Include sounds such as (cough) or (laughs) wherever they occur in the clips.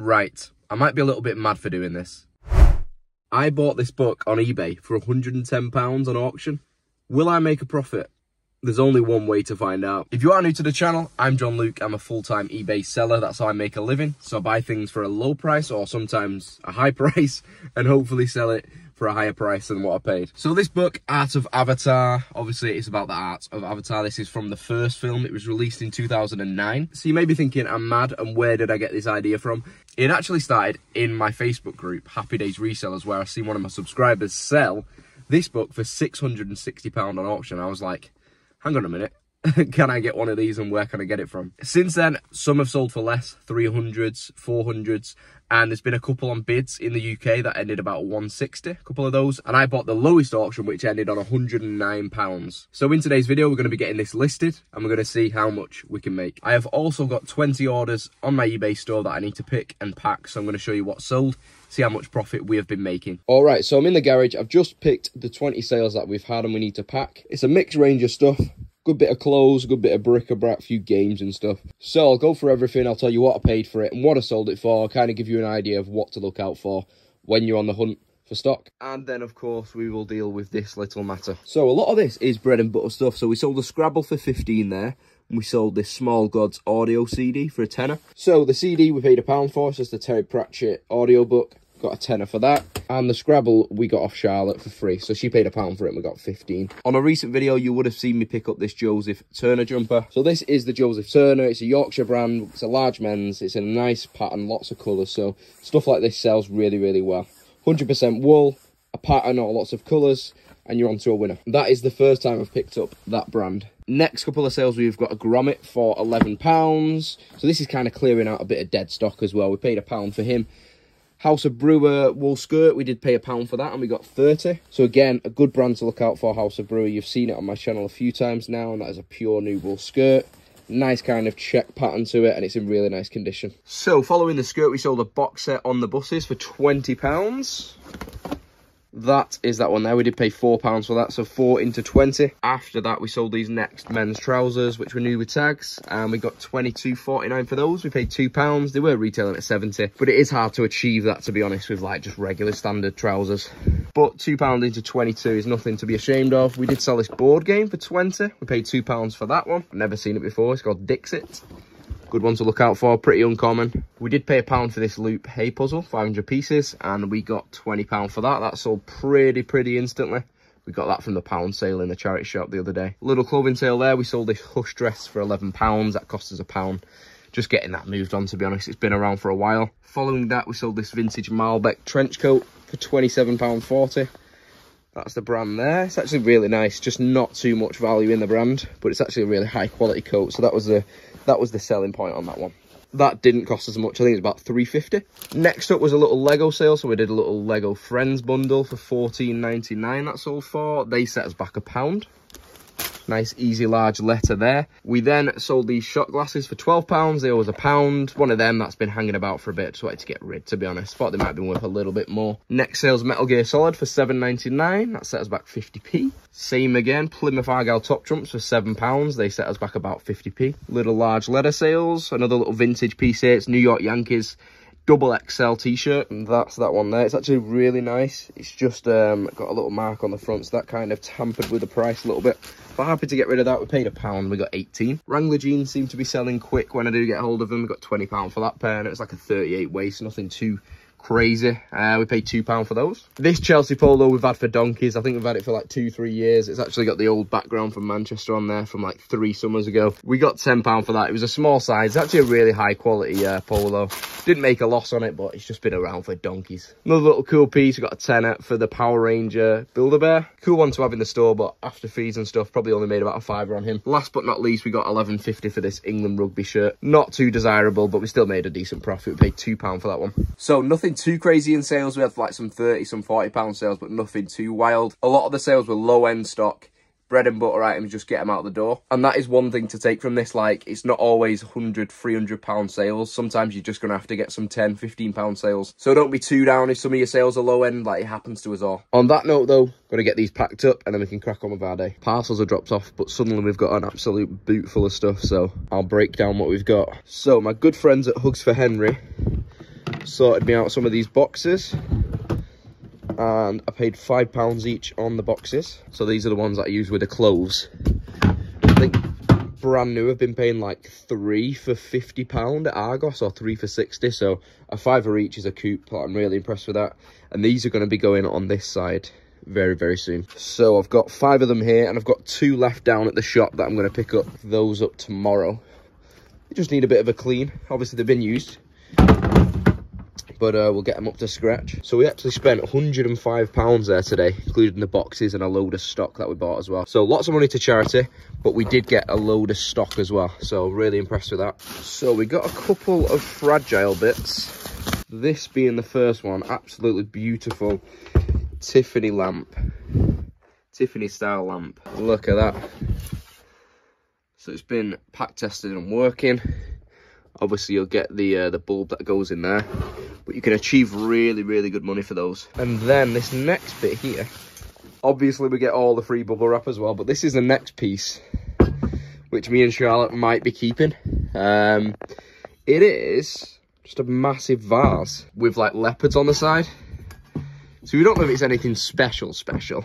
Right, I might be a little bit mad for doing this. I bought this book on eBay for £110 on auction. Will I make a profit? There's only one way to find out. If you are new to the channel, I'm Jon Luc. I'm a full-time eBay seller. That's how I make a living. So I buy things for a low price or sometimes a high (laughs) price and hopefully sell it for a higher price than what I paid. So this book, Art of Avatar, obviously it's about the art of Avatar. This is from the first film. It was released in 2009. So you may be thinking, I'm mad, and where did I get this idea from? It actually started in my Facebook group, Happy Days Resellers, where I seen one of my subscribers sell this book for £660 on auction. I was like, hang on a minute. (laughs) can I get one of these and where can I get it from? Since then, some have sold for less, 300s, 400s, and there's been a couple on bids in the UK that ended about 160, a couple of those, and I bought the lowest auction which ended on 109 pounds. So in today's video, we're going to be getting this listed and we're going to see how much we can make. I have also got 20 orders on my eBay store that I need to pick and pack, so I'm going to show you what's sold see how much profit we have been making. All right, so I'm in the garage. I've just picked the 20 sales that we've had and we need to pack. It's a mixed range of stuff good bit of clothes, good bit of bric-a-brac, a few games and stuff. So I'll go for everything. I'll tell you what I paid for it and what I sold it for. I'll kind of give you an idea of what to look out for when you're on the hunt for stock. And then, of course, we will deal with this little matter. So a lot of this is bread and butter stuff. So we sold the Scrabble for 15 there. And we sold this Small Gods audio CD for a tenner. So the CD we paid a pound for. It's just a Terry Pratchett audio book. Got a tenner for that. And the Scrabble we got off Charlotte for free. So she paid a pound for it and we got 15. On a recent video, you would have seen me pick up this Joseph Turner jumper. So this is the Joseph Turner. It's a Yorkshire brand. It's a large men's. It's a nice pattern, lots of colours. So stuff like this sells really, really well. 100% wool, a pattern or lots of colours and you're on to a winner. That is the first time I've picked up that brand. Next couple of sales, we've got a Gromit for £11. So this is kind of clearing out a bit of dead stock as well. We paid a pound for him. House of Bruar wool skirt, we did pay a pound for that and we got 30. So again, a good brand to look out for, House of Bruar. You've seen it on my channel a few times now and that is a pure new wool skirt. Nice kind of check pattern to it and it's in really nice condition. So following the skirt, we sold a box set on the buses for £20 that is that one there. We did pay four pounds for that so four into 20 after that we sold these next men's trousers which were new with tags and we got 22.49 for those. We paid two pounds. They were retailing at 70 but it is hard to achieve that to be honest with like just regular standard trousers. But two pound into 22 is nothing to be ashamed of. We did sell this board game for 20 we paid two pounds for that one. Never seen it before. It's called dixit Good one to look out for, pretty uncommon. We did pay a pound for this loop hay puzzle, 500 pieces, and we got £20 for that. That sold pretty, pretty instantly. We got that from the pound sale in the charity shop the other day. Little clothing sale there, we sold this hush dress for £11. That cost us a pound. Just getting that moved on, to be honest. It's been around for a while. Following that, we sold this vintage Malbec trench coat for £27.40. That's the brand there. It's actually really nice. Just not too much value in the brand, but it's actually a really high quality coat. So that was the that was the selling point on that one. That didn't cost us much. I think it's about 350. Next up was a little Lego sale. So we did a little Lego Friends bundle for 14.99. That sold for. They set us back a pound. Nice, easy, large letter there. We then sold these shot glasses for £12. They was a pound. One of them that's been hanging about for a bit. Just wanted to get rid, to be honest. Thought they might have been worth a little bit more. Next sales Metal Gear Solid for £7.99. That set us back 50p. Same again, Plymouth Argyle top trumps for £7. They set us back about 50p. Little large letter sales. Another little vintage piece here. It's New York Yankees double XL t-shirt and that's that one there. It's actually really nice. It's just um, got a little mark on the front so that kind of tampered with the price a little bit. But happy to get rid of that. We paid a pound we got 18 wrangler jeans seem to be selling quick when i do get hold of them. We got 20 pound for that pair and it was like a 38 waist nothing too crazy. Uh, we paid £2 for those. This Chelsea Polo we've had for donkeys. I think we've had it for like two, three years. It's actually got the old background from Manchester on there from like three summers ago. We got £10 for that. It was a small size. It's actually a really high quality uh, polo. Didn't make a loss on it, but it's just been around for donkeys. Another little cool piece. We got a tenner for the Power Ranger Build-A-Bear. Cool one to have in the store, but after fees and stuff, probably only made about a fiver on him. Last but not least, we got 11.50 for this England rugby shirt. Not too desirable, but we still made a decent profit. We paid £2 for that one. So nothing nothing too crazy in sales. We had like some 30, some 40 pound sales, but nothing too wild. A lot of the sales were low end stock bread and butter items, just get them out the door. And that is one thing to take from this. Like, it's not always 100, 300 pound sales. Sometimes you're just to have to get some 10, 15 pound sales. So don't be too down if some of your sales are low end, like it happens to us all. On that note, though, got to get these packed up and then we can crack on with our day. Parcels are dropped off, but suddenly we've got an absolute boot full of stuff. So I'll break down what we've got. So my good friends at Hugs for Henry sorted me out some of these boxes and I paid five pounds each on the boxes. So these are the ones that I use with the clothes. I think brand new I've been paying like three for 50 pound at Argos or three for 60. So a fiver each is a coupe. I'm really impressed with that. And these are going to be going on this side very, very soon. So I've got five of them here and I've got two left down at the shop that I'm going to pick up those up tomorrow. They just need a bit of a clean. Obviously they've been used but uh, we'll get them up to scratch. So we actually spent 105 pounds there today, including the boxes and a load of stock that we bought as well. So lots of money to charity, but we did get a load of stock as well. So really impressed with that. So we got a couple of fragile bits. This being the first one, absolutely beautiful Tiffany lamp. Tiffany style lamp. Look at that. So it's been pack tested and working. Obviously you'll get the uh, the bulb that goes in there but you can achieve really, really good money for those. And then this next bit here, obviously we get all the free bubble wrap as well, but this is the next piece, which me and Charlotte might be keeping. Um, it is just a massive vase with like leopards on the side. So we don't know if it's anything special, special,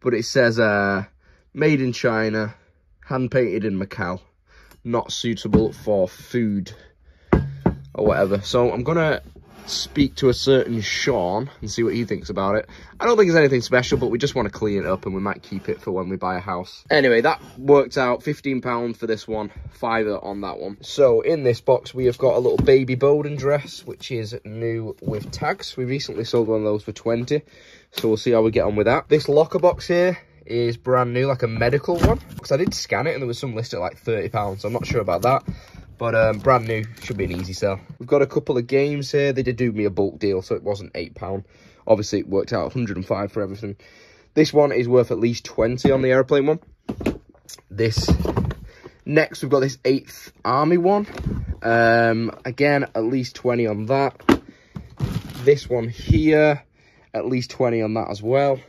but it says uh, made in China, hand painted in Macau, not suitable for food or whatever. So I'm gonna speak to a certain Sean and see what he thinks about it. I don't think it's anything special, but we just want to clean it up and we might keep it for when we buy a house. Anyway, that worked out £15 for this one, fiver on that one. So in this box, we have got a little baby Boden dress, which is new with tags. We recently sold one of those for 20 so we'll see how we get on with that. This locker box here is brand new, like a medical one. Because I did scan it and there was some listed at like £30, so I'm not sure about that. But um, brand new, should be an easy sell. We've got a couple of games here. They did do me a bulk deal, so it wasn't £8. Obviously, it worked out 105 for everything. This one is worth at least 20 on the airplane one. This next, we've got this 8th Army one. Um, again, at least 20 on that. This one here, at least 20 on that as well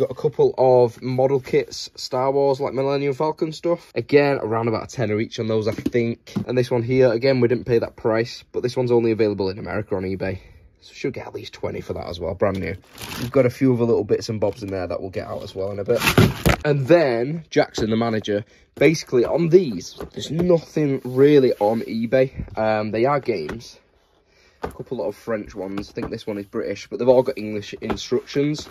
got a couple of model kits, Star Wars, like Millennium Falcon stuff. Again, around about a tenner each on those, I think. And this one here, again, we didn't pay that price, but this one's only available in America on eBay. So should get at least 20 for that as well, brand new. We've got a few other little bits and bobs in there that we'll get out as well in a bit. And then, Jackson, the manager, basically on these, there's nothing really on eBay. Um, they are games. A couple of French ones. I think this one is British, but they've all got English instructions.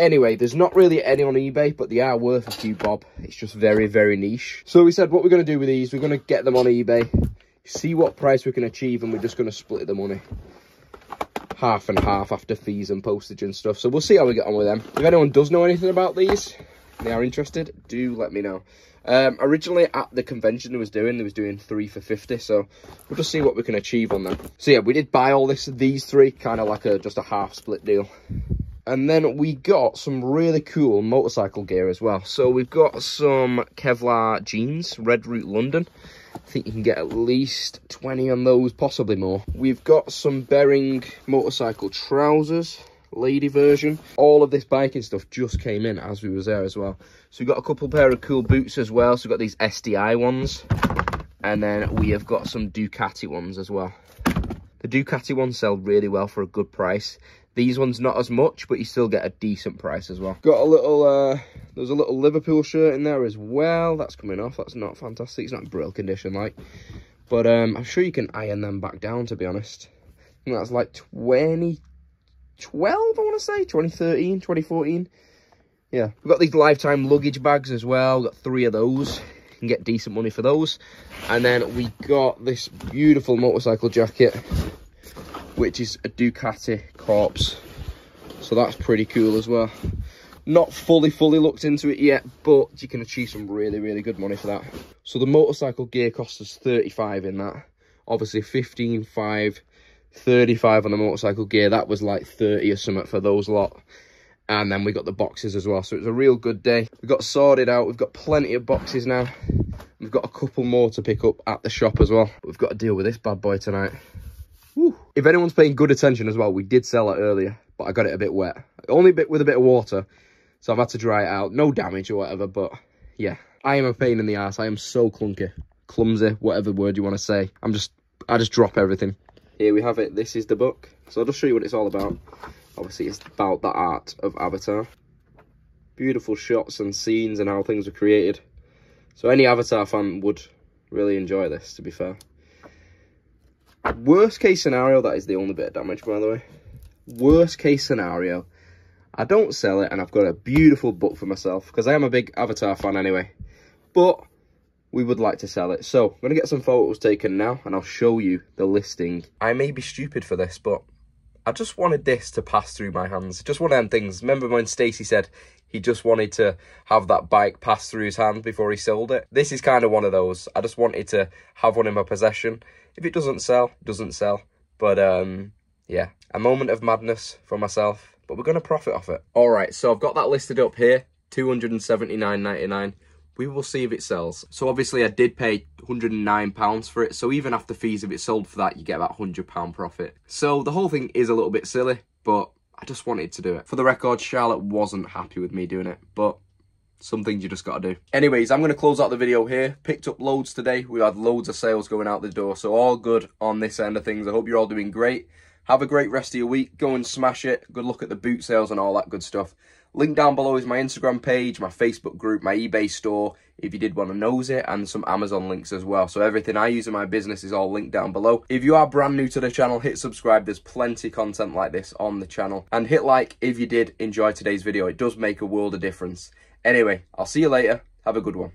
Anyway, there's not really any on eBay, but they are worth a few bob. It's just very, very niche. So we said what we're going to do with these, we're going to get them on eBay, see what price we can achieve, and we're just going to split the money. Half and half after fees and postage and stuff. So we'll see how we get on with them. If anyone does know anything about these, they are interested, do let me know. Um, originally at the convention they was doing, they was doing three for 50, so we'll just see what we can achieve on them. So yeah, we did buy all this, these three, kind of like a just a half split deal. And then we got some really cool motorcycle gear as well. So we've got some Kevlar jeans, Red Route London. I think you can get at least 20 on those, possibly more. We've got some Bering motorcycle trousers, lady version. All of this biking stuff just came in as we was there as well. So we've got a couple pair of cool boots as well. So we've got these Sidi ones. And then we have got some Ducati ones as well. The Ducati ones sell really well for a good price. These ones not as much, but you still get a decent price as well. Got a little, uh, there's a little Liverpool shirt in there as well. That's coming off. That's not fantastic. It's not in brilliant condition, like. But um, I'm sure you can iron them back down, to be honest. I think that's like 2012, I want to say. 2013, 2014. Yeah. We've got these lifetime luggage bags as well. We've got three of those. Can get decent money for those. And then we got this beautiful motorcycle jacket which is a Ducati Corse. So that's pretty cool as well. Not fully, fully looked into it yet, but you can achieve some really, really good money for that. So the motorcycle gear cost us 35 in that. Obviously 15, 5, 35 on the motorcycle gear. That was like 30 or something for those lot. And then we got the boxes as well. So it was a real good day. We got sorted out. We've got plenty of boxes now. We've got a couple more to pick up at the shop as well. We've got to deal with this bad boy tonight. If anyone's paying good attention as well, we did sell it earlier, but I got it a bit wet. Only a bit with a bit of water, so I've had to dry it out. No damage or whatever, but yeah. I am a pain in the ass. I am so clunky, clumsy, whatever word you want to say. I'm just, I just drop everything. here we have it. This is the book. So I'll just show you what it's all about. Obviously, it's about the art of Avatar. Beautiful shots and scenes and how things were created. So any Avatar fan would really enjoy this, to be fair. Worst case scenario, that is the only bit of damage, by the way. Worst case scenario, I don't sell it and I've got a beautiful book for myself because I am a big Avatar fan anyway. But we would like to sell it. So I'm going to get some photos taken now and I'll show you the listing. I may be stupid for this, but I just wanted this to pass through my hands. Just one of them things. Remember when Stacey said he just wanted to have that bike pass through his hand before he sold it? This is kind of one of those. I just wanted to have one in my possession. If it doesn't sell, doesn't sell. But um, yeah, a moment of madness for myself. But we're going to profit off it. All right, so I've got that listed up here. 279.99 we will see if it sells. So obviously I did pay £109 for it, so even after fees, if it sold for that, you get about £100 profit. So the whole thing is a little bit silly, but I just wanted to do it. For the record, Charlotte wasn't happy with me doing it, but some things you just got to do. Anyways, I'm going to close out the video here. Picked up loads today. We had loads of sales going out the door, so all good on this end of things. I hope you're all doing great. Have a great rest of your week. Go and smash it. Good luck at the boot sales and all that good stuff. Link down below is my Instagram page, my Facebook group, my eBay store, if you did want to nose it, and some Amazon links as well. So everything I use in my business is all linked down below. If you are brand new to the channel, hit subscribe. There's plenty content like this on the channel. And hit like if you did enjoy today's video. It does make a world of difference. Anyway, I'll see you later. Have a good one.